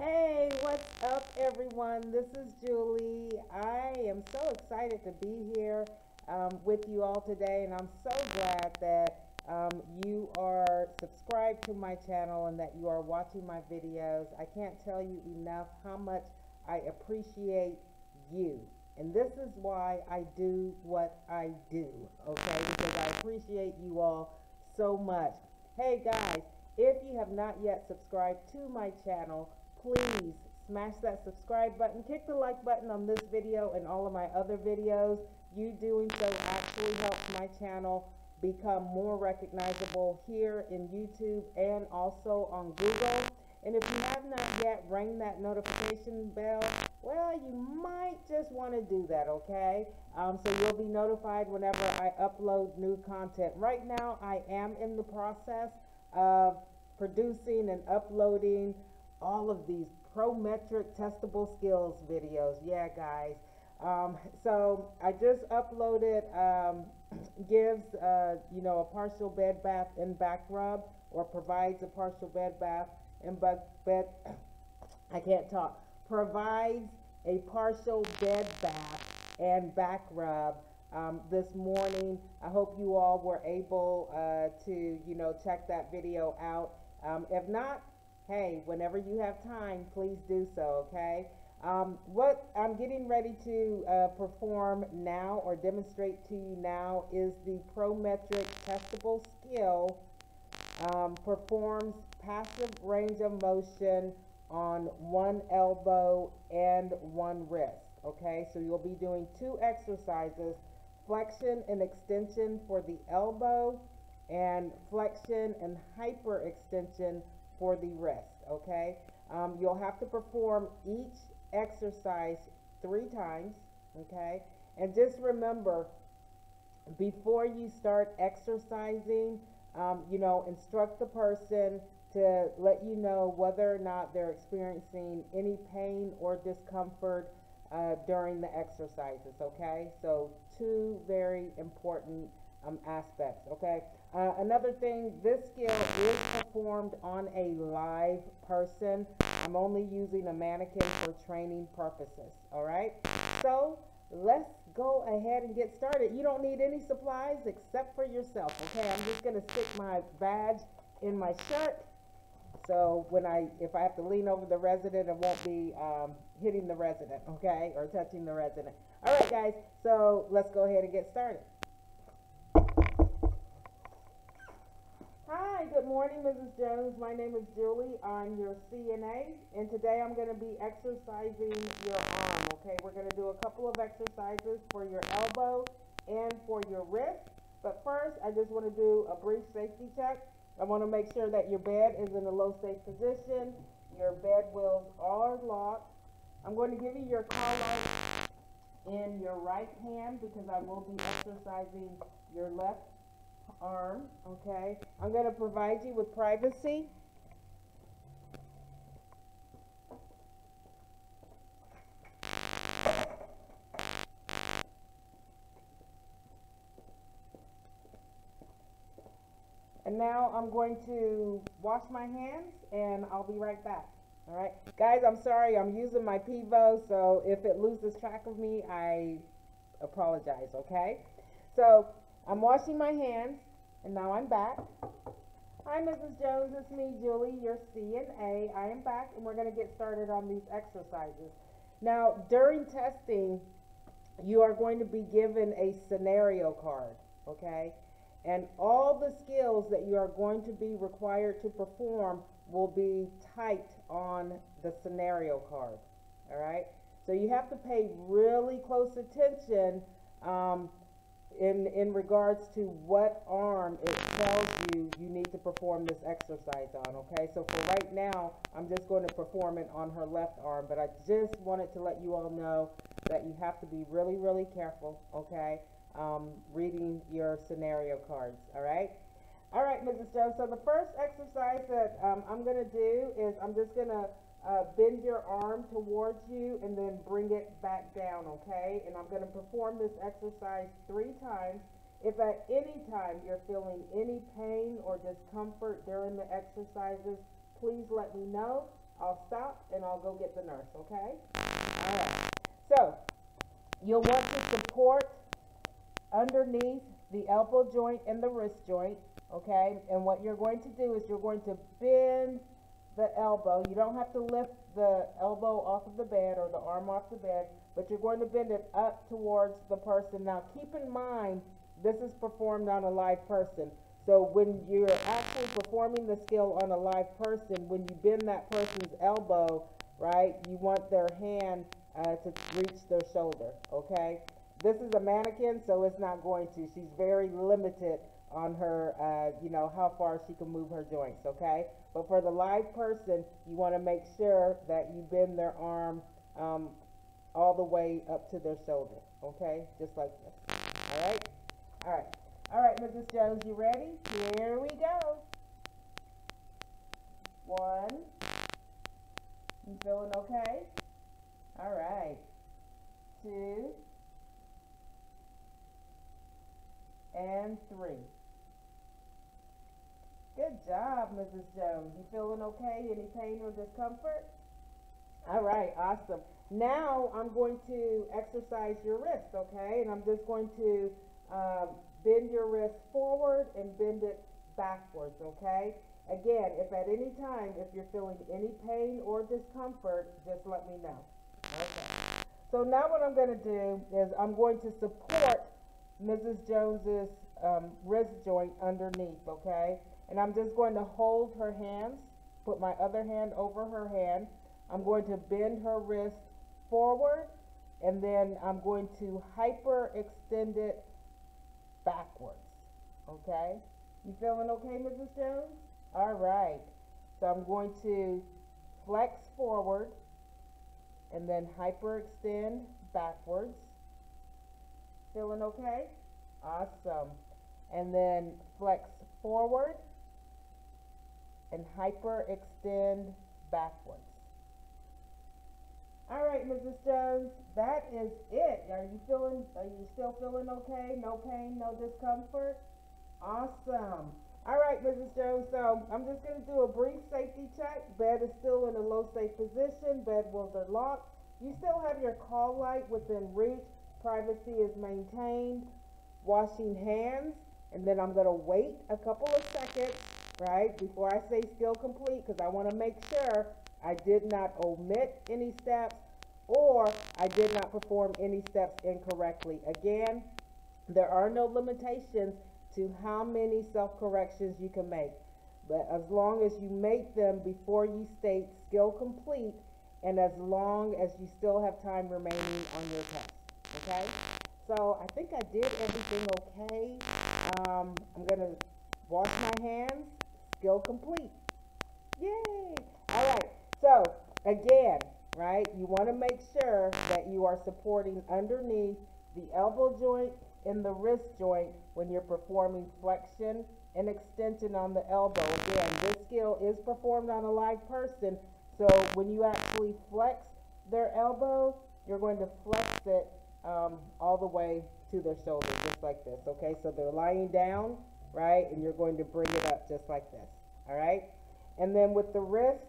Hey, what's up, everyone? This is Julie. I am so excited to be here um, with you all today, and I'm so glad that um, you are subscribed to my channel and that you are watching my videos. I can't tell you enough how much I appreciate you. And this is why I do what I do, okay? Because I appreciate you all so much. Hey guys, if you have not yet subscribed to my channel, please smash that subscribe button. Click the like button on this video and all of my other videos. You doing so actually helps my channel become more recognizable here in YouTube and also on Google. And if you have not yet rang that notification bell, well, you might just want to do that, okay? Um, so you'll be notified whenever I upload new content. Right now, I am in the process of producing and uploading all of these Prometric testable skills videos. Yeah, guys. Um, so I just uploaded, um, gives, uh, you know, a partial bed bath and back rub or provides a partial bed bath and bed, I can't talk, provides a partial bed bath and back rub um, this morning. I hope you all were able uh, to, you know, check that video out. Um, if not, hey, whenever you have time, please do so, okay? Um, what I'm getting ready to uh, perform now or demonstrate to you now is the Prometric testable skill um, performs passive range of motion on one elbow and one wrist. Okay, so you'll be doing two exercises, flexion and extension for the elbow and flexion and hyperextension for the rest, okay? Um, you'll have to perform each exercise three times, okay? And just remember, before you start exercising, um, you know, instruct the person to let you know whether or not they're experiencing any pain or discomfort uh, during the exercises, okay? So, two very important um, aspects, okay? Uh, another thing, this skill is performed on a live person. I'm only using a mannequin for training purposes, all right? So let's go ahead and get started. You don't need any supplies except for yourself, okay? I'm just gonna stick my badge in my shirt. So when I, if I have to lean over the resident, it won't be um, hitting the resident, okay? Or touching the resident. All right, guys, so let's go ahead and get started. Hi, good morning, Mrs. Jones. My name is Julie. I'm your CNA, and today I'm going to be exercising your arm, okay? We're going to do a couple of exercises for your elbow and for your wrist. But first, I just want to do a brief safety check. I want to make sure that your bed is in a low safe position. Your bed wheels are locked. I'm going to give you your light in your right hand because I will be exercising your left arm, okay? I'm going to provide you with privacy. And now I'm going to wash my hands and I'll be right back. All right. Guys, I'm sorry. I'm using my Pivo, so if it loses track of me, I apologize, okay? So I'm washing my hands. And now I'm back. Hi, Mrs. Jones. It's me, Julie, your CNA. I am back, and we're going to get started on these exercises. Now, during testing, you are going to be given a scenario card, okay? And all the skills that you are going to be required to perform will be typed on the scenario card, all right? So you have to pay really close attention um, in, in regards to what arm it tells you you need to perform this exercise on, okay? So for right now, I'm just going to perform it on her left arm, but I just wanted to let you all know that you have to be really, really careful, okay? Um, reading your scenario cards, all right? All right, Mrs. Jones, so the first exercise that um, I'm going to do is I'm just going to uh, bend your arm towards you and then bring it back down, okay? And I'm going to perform this exercise three times. If at any time you're feeling any pain or discomfort during the exercises, please let me know. I'll stop and I'll go get the nurse, okay? All right. So, you'll want to support underneath the elbow joint and the wrist joint, okay? And what you're going to do is you're going to bend the elbow. You don't have to lift the elbow off of the bed or the arm off the bed, but you're going to bend it up towards the person. Now, keep in mind, this is performed on a live person. So when you're actually performing the skill on a live person, when you bend that person's elbow, right, you want their hand uh, to reach their shoulder, okay? This is a mannequin, so it's not going to. She's very limited on her, uh, you know, how far she can move her joints, okay? But for the live person, you want to make sure that you bend their arm um, all the way up to their shoulder, okay? Just like this, all right? All right. All right, Mrs. Jones, you ready? Here we go. One. You feeling okay? All right. Two. And three. Job, Mrs. Jones. You feeling okay? Any pain or discomfort? All right, awesome. Now I'm going to exercise your wrist, okay? And I'm just going to um, bend your wrist forward and bend it backwards, okay? Again, if at any time, if you're feeling any pain or discomfort, just let me know. Okay. So now what I'm going to do is I'm going to support Mrs. Jones's um, wrist joint underneath, okay? And I'm just going to hold her hands, put my other hand over her hand. I'm going to bend her wrist forward, and then I'm going to hyper extend it backwards. Okay? You feeling okay, Mrs. Jones? All right. So I'm going to flex forward and then hyperextend backwards. Feeling okay? Awesome. And then flex forward and hyperextend backwards. All right, Mrs. Jones, that is it. Are you feeling, are you still feeling okay? No pain, no discomfort? Awesome. All right, Mrs. Jones, so I'm just going to do a brief safety check. Bed is still in a low safe position. Bed wheels are locked. You still have your call light within reach. Privacy is maintained. Washing hands. And then I'm going to wait a couple of seconds, right, before I say skill complete because I want to make sure I did not omit any steps, or I did not perform any steps incorrectly. Again, there are no limitations to how many self-corrections you can make. But as long as you make them before you state skill complete, and as long as you still have time remaining on your test, okay? So I think I did everything okay. Um, I'm gonna wash my hands, skill complete. Yay! All right, so, again, right, you want to make sure that you are supporting underneath the elbow joint and the wrist joint when you're performing flexion and extension on the elbow. Again, this skill is performed on a live person, so when you actually flex their elbow, you're going to flex it um, all the way to their shoulder, just like this, okay? So they're lying down, right, and you're going to bring it up just like this, all right? And then with the wrist,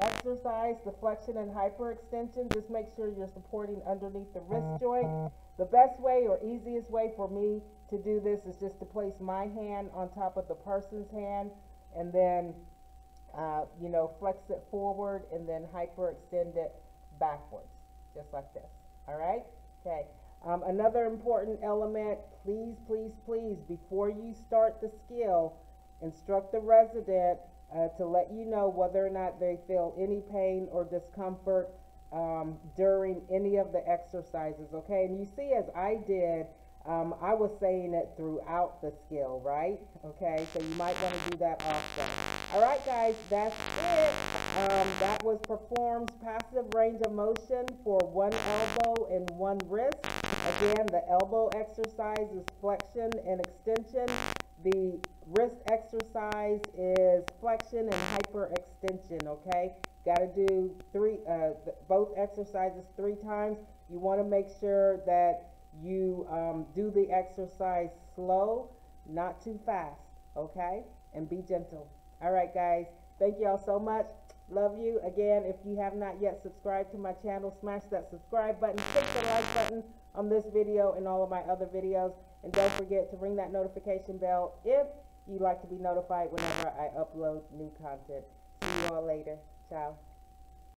exercise, the flexion and hyperextension, just make sure you're supporting underneath the wrist joint. The best way or easiest way for me to do this is just to place my hand on top of the person's hand and then, uh, you know, flex it forward and then hyperextend it backwards, just like this. All right? Okay. Um, another important element, please, please, please, before you start the skill, instruct the resident uh, to let you know whether or not they feel any pain or discomfort um, during any of the exercises, okay? And you see, as I did, um, I was saying it throughout the skill, right? Okay, so you might want to do that also. All right, guys, that's it. Um, that was performed passive range of motion for one elbow and one wrist. Again, the elbow exercise is flexion and extension. The wrist exercise is flexion and hyperextension, okay? Got to do three, uh, both exercises three times. You want to make sure that you um, do the exercise slow, not too fast, okay? And be gentle. All right, guys. Thank you all so much. Love you. Again, if you have not yet subscribed to my channel, smash that subscribe button, click the like button on this video and all of my other videos. And don't forget to ring that notification bell if you'd like to be notified whenever I upload new content. See you all later. Ciao.